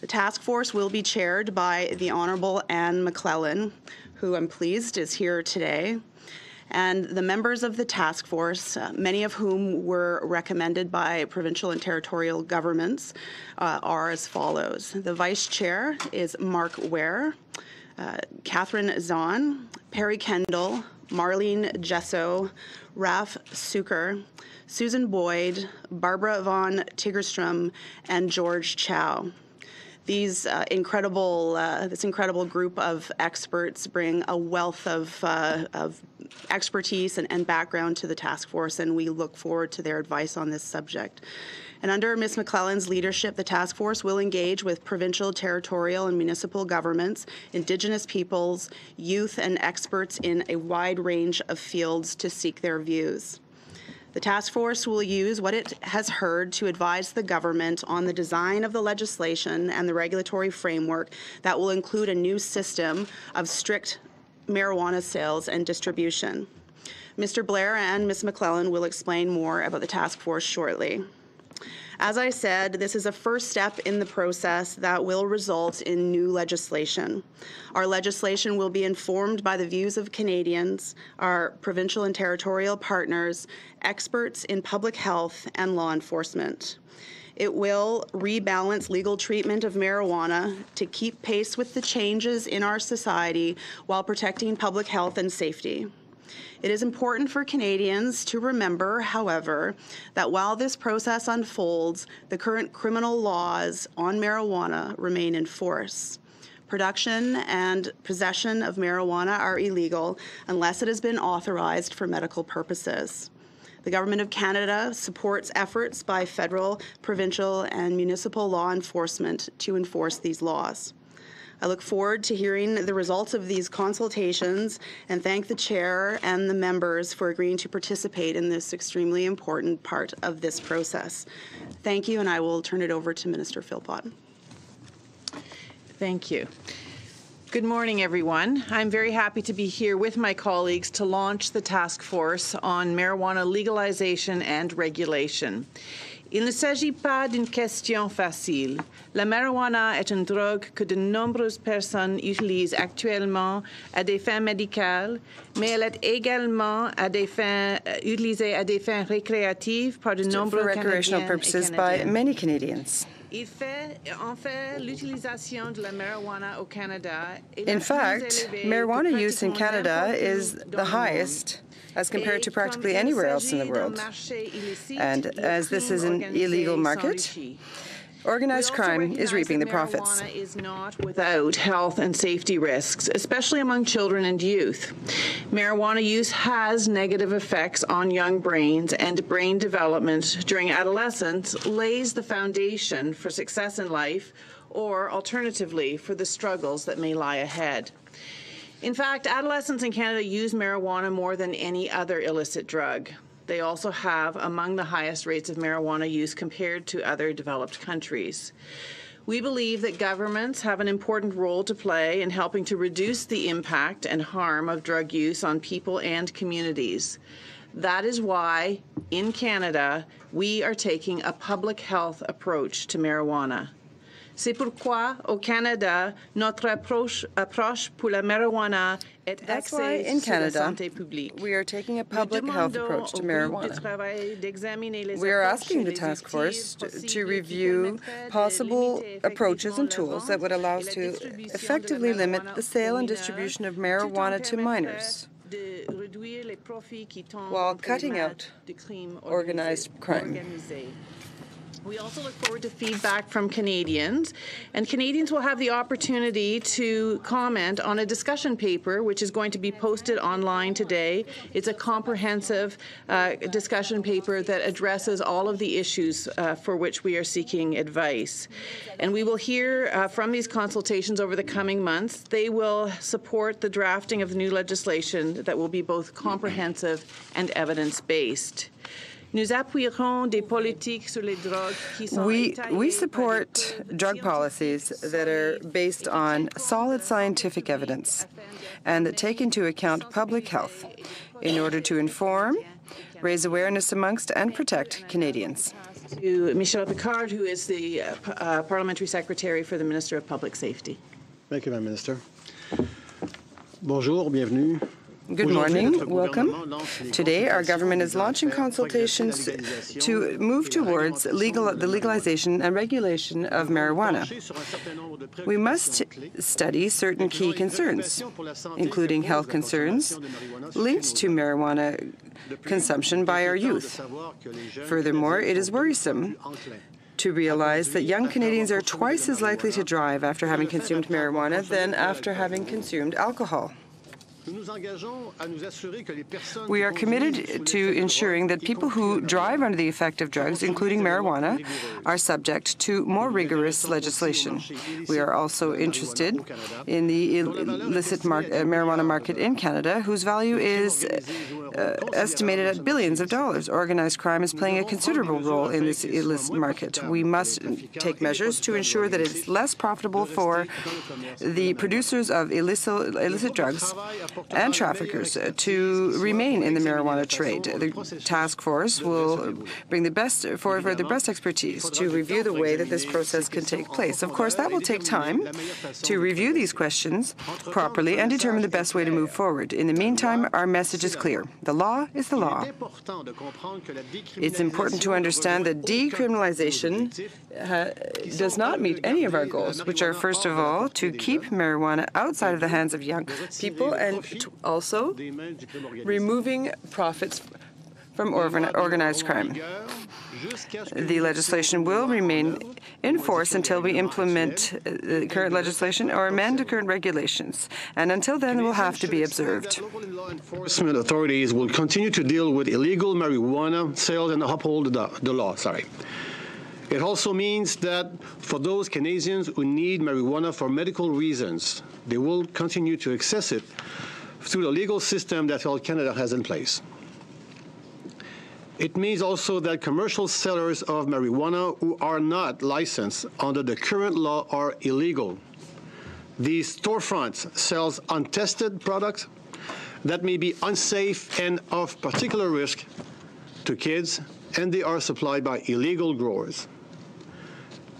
The task force will be chaired by the Honorable Anne McLellan, who I'm pleased is here today. And the members of the task force, uh, many of whom were recommended by provincial and territorial governments, uh, are as follows. The vice chair is Mark Ware, uh, Catherine Zahn, Perry Kendall, Marlene Jesso, Raf Souccar, Susan Boyd, Barbara von Tigerstrom, and George Chow. These uh, incredible, uh, this incredible group of experts bring a wealth of, uh, of expertise and, and background to the task force, and we look forward to their advice on this subject. And under Ms. McLellan's leadership, the task force will engage with provincial, territorial, and municipal governments, Indigenous peoples, youth, and experts in a wide range of fields to seek their views. The task force will use what it has heard to advise the government on the design of the legislation and the regulatory framework that will include a new system of strict marijuana sales and distribution. Mr. Blair and Ms. McLellan will explain more about the task force shortly. As I said, this is a first step in the process that will result in new legislation. Our legislation will be informed by the views of Canadians, our provincial and territorial partners, experts in public health, and law enforcement. It will rebalance legal treatment of marijuana to keep pace with the changes in our society while protecting public health and safety. It is important for Canadians to remember, however, that while this process unfolds, the current criminal laws on marijuana remain in force. Production and possession of marijuana are illegal unless it has been authorized for medical purposes. The Government of Canada supports efforts by federal, provincial, and municipal law enforcement to enforce these laws. I look forward to hearing the results of these consultations and thank the chair and the members for agreeing to participate in this extremely important part of this process. Thank you, and I will turn it over to Minister Philpott. Thank you. Good morning, everyone. I'm very happy to be here with my colleagues to launch the task force on marijuana legalization and regulation. Il ne s'agit pas d'une question facile. La marijuana est une drogue que de nombreuses personnes utilisent actuellement à des fins médicales, mais elle est également à des fins, euh, utilisée à des fins récréatives par de nombreux recreational purposes by many Canadians. Il fait, en fait, l'utilisation de la marijuana au Canada In fact, marijuana use in Canada is the highest as compared to practically anywhere else in the world. And as this is an illegal market. Organized crime is reaping the profits. is not without health and safety risks, especially among children and youth. Marijuana use has negative effects on young brains, and brain development during adolescence lays the foundation for success in life, or alternatively, for the struggles that may lie ahead. In fact, adolescents in Canada use marijuana more than any other illicit drug. They also have among the highest rates of marijuana use compared to other developed countries. We believe that governments have an important role to play in helping to reduce the impact and harm of drug use on people and communities. That is why, in Canada, we are taking a public health approach to marijuana. C'est pourquoi, au Canada, notre approche, approche pour la marijuana est That's why in Canada, we are taking a public health approach to au groupe de marijuana. travail d'examiner les We are asking the task force to, to review possible approaches and tools that would allow us to distribution de la effectively limit the sale and distribution of marijuana to minors de réduire les profits qui tombent while cutting out organized crime. We also look forward to feedback from Canadians, and Canadians will have the opportunity to comment on a discussion paper which is going to be posted online today. It's a comprehensive uh, discussion paper that addresses all of the issues uh, for which we are seeking advice. And we will hear uh, from these consultations over the coming months. They will support the drafting of the new legislation that will be both comprehensive and evidence-based. We, we support drug policies that are based on solid scientific evidence and that take into account public health in order to inform, raise awareness amongst, and protect Canadians. to Michel Picard, who is the uh, uh, Parliamentary Secretary for the Minister of Public Safety. Thank you, Madam Minister. Bonjour, bienvenue. Good morning, welcome. gouvernement lance les Today, our government is launching visant à faire consultations to move towards legal, the legalization and regulation of marijuana. Pencher sur un certain nombre de We must study certain key concerns, préoccupations pour la santé including health concerns consommation de marijuana chez linked to marijuana consumption by our il est temps de youth. savoir que les jeunes Furthermore, it is worrisome to realize that young Canadians are twice as likely to drive after having consumed marijuana than after having consumed alcohol. We are committed to ensuring that people who drive under the effect of drugs, including marijuana, are subject to more rigorous legislation. We are also interested in the illicit mar- marijuana market in Canada, whose value is uh, estimated at billions of dollars. Organized crime is playing a considerable role in this illicit market. We must take measures to ensure that it's less profitable for the producers of illicit, illicit drugs and traffickers to remain in the marijuana trade. The task force will bring the best forward the best expertise to review the way that this process can take place. Of course, that will take time to review these questions properly and determine the best way to move forward. In the meantime, our message is clear. The law is the law. It's important to understand that decriminalization uh, does not meet any of our goals, which are, first of all, to keep marijuana outside of the hands of young people and to also removing profits from organized crime. The legislation will remain in force until we implement uh, the current legislation or amend the current regulations. And until then, will have to be observed. Law enforcement authorities will continue to deal with illegal marijuana sales and uphold the, the law. Sorry. It also means that for those Canadians who need marijuana for medical reasons, they will continue to access it through the legal system that Health Canada has in place. It means also that commercial sellers of marijuana who are not licensed under the current law are illegal. These storefronts sells untested products that may be unsafe and of particular risk to kids, and they are supplied by illegal growers.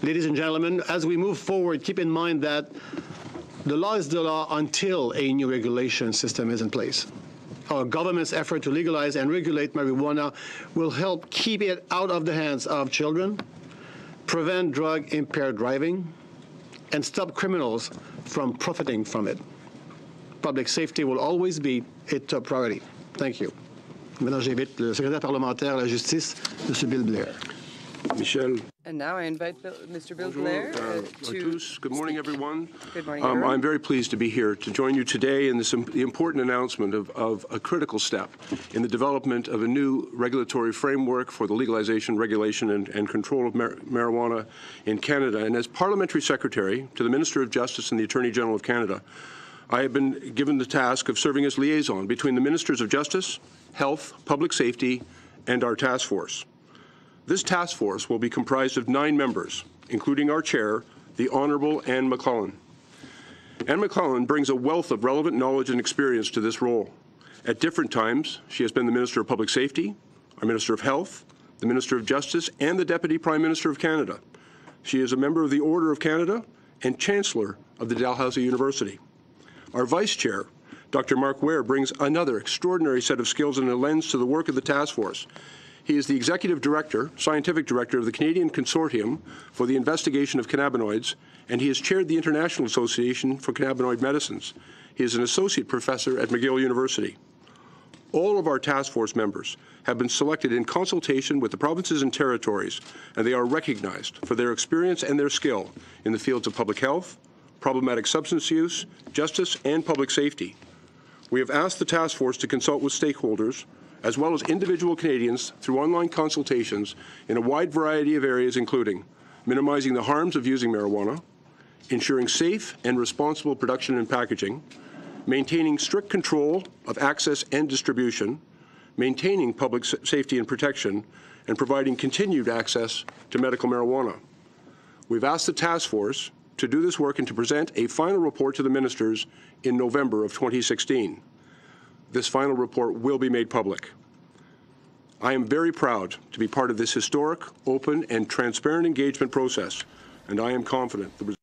Ladies and gentlemen, as we move forward, keep in mind that the law is the law until a new regulation system is in place. Our government's effort to legalize and regulate marijuana will help keep it out of the hands of children, prevent drug impaired driving, and stop criminals from profiting from it. Public safety will always be a top priority. Thank you. Maintenant, j'invite le secrétaire parlementaire à la justice, M. Bill Blair. Michel, And now I invite Bill, Mr. Bill Blair uh, uh, to. Good morning, everyone. Good morning, Um. I'm very pleased to be here to join you today in this, im- the important announcement of, of a critical step in the development of a new regulatory framework for the legalization, regulation, and, and control of mar- marijuana in Canada. And as Parliamentary Secretary to the Minister of Justice and the Attorney General of Canada, I have been given the task of serving as liaison between the Ministers of Justice, Health, Public Safety, and our task force. This task force will be comprised of nine members, including our chair, the Honorable Anne McLellan. Anne McLellan brings a wealth of relevant knowledge and experience to this role. At different times, she has been the Minister of Public Safety, our Minister of Health, the Minister of Justice, and the Deputy Prime Minister of Canada. She is a member of the Order of Canada and Chancellor of the Dalhousie University. Our Vice Chair, Dr. Mark Ware, brings another extraordinary set of skills and a lens to the work of the task force. He is the Executive Director, Scientific Director of the Canadian Consortium for the Investigation of Cannabinoids, and he has chaired the International Association for Cannabinoid Medicines. He is an Associate Professor at McGill University. All of our task force members have been selected in consultation with the provinces and territories, and they are recognized for their experience and their skill in the fields of public health, problematic substance use, justice, and public safety. We have asked the task force to consult with stakeholders, as well as individual Canadians, through online consultations in a wide variety of areas, including minimizing the harms of using marijuana, ensuring safe and responsible production and packaging, maintaining strict control of access and distribution, maintaining public safety and protection, and providing continued access to medical marijuana. We've asked the task force to do this work and to present a final report to the ministers in November of 2016. This final report will be made public. I am very proud to be part of this historic, open, and transparent engagement process, and I am confident the